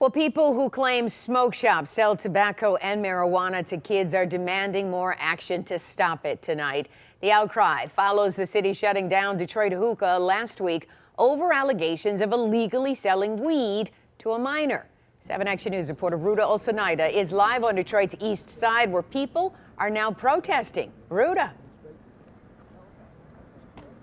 Well, people who claim smoke shops sell tobacco and marijuana to kids are demanding more action to stop it tonight. The outcry follows the city shutting down Detroit Hookah last week over allegations of illegally selling weed to a minor. 7 Action News reporter Ruta Ulcinaite is live on Detroit's east side where people are now protesting. Ruta.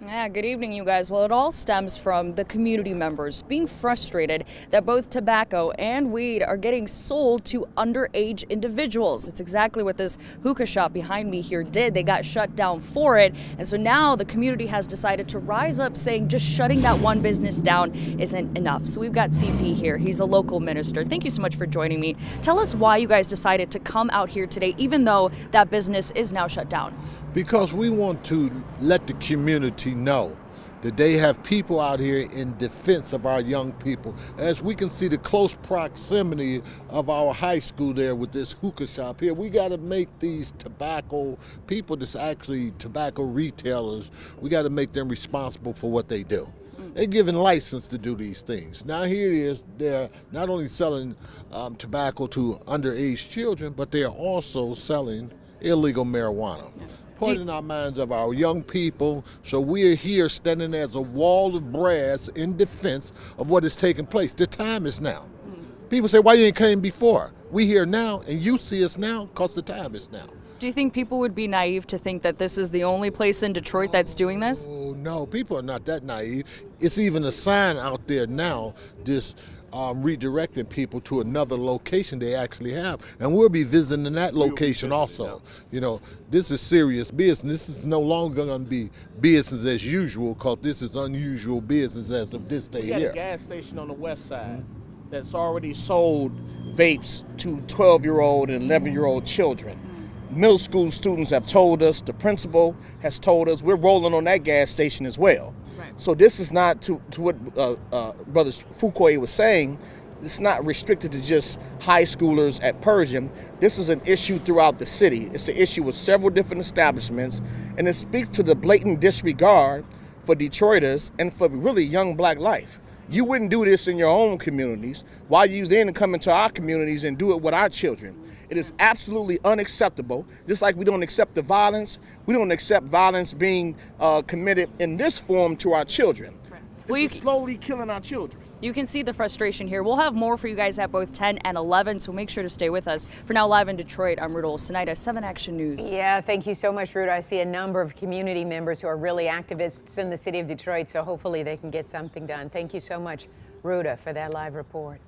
Yeah, good evening, you guys. Well, it all stems from the community members being frustrated that both tobacco and weed are getting sold to underage individuals. It's exactly what this hookah shop behind me here did. They got shut down for it. And so now the community has decided to rise up saying just shutting that one business down isn't enough. So we've got CP here. He's a local minister. Thank you so much for joining me. Tell us why you guys decided to come out here today, even though that business is now shut down. Because we want to let the community know that they have people out here in defense of our young people. As we can see the close proximity of our high school there with this hookah shop here, we got to make these tobacco people that's actually tobacco retailers, we got to make them responsible for what they do. They're given license to do these things. Now here it is, they're not only selling um, tobacco to underage children, but they are also selling illegal marijuana. Yeah pointing our minds of our young people. So we are here standing as a wall of brass in defense of what is taking place. The time is now. Mm. People say, why you ain't came before? We here now, and you see us now because the time is now. Do you think people would be naive to think that this is the only place in Detroit that's doing this? Oh, no, people are not that naive. It's even a sign out there now, this um, redirecting people to another location they actually have. And we'll be visiting that location also. You know, this is serious business. This is no longer going to be business as usual because this is unusual business as of this day we got here. a gas station on the west side that's already sold vapes to 12 year old and 11 year old children. Middle school students have told us, the principal has told us, we're rolling on that gas station as well. So this is not to, to what uh, uh, Brother Fuquay was saying. It's not restricted to just high schoolers at Pershing. This is an issue throughout the city. It's an issue with several different establishments, and it speaks to the blatant disregard for Detroiters and for really young black life. You wouldn't do this in your own communities. Why you then come into our communities and do it with our children? It is absolutely unacceptable. Just like we don't accept the violence, we don't accept violence being uh, committed in this form to our children. Right. Well, slowly killing our children. You can see the frustration here. We'll have more for you guys at both 10 and 11, so make sure to stay with us. For now, live in Detroit, I'm Ruta Ulcinaite, 7 Action News. Yeah, thank you so much, Ruta. I see a number of community members who are really activists in the city of Detroit, so hopefully they can get something done. Thank you so much, Ruta, for that live report.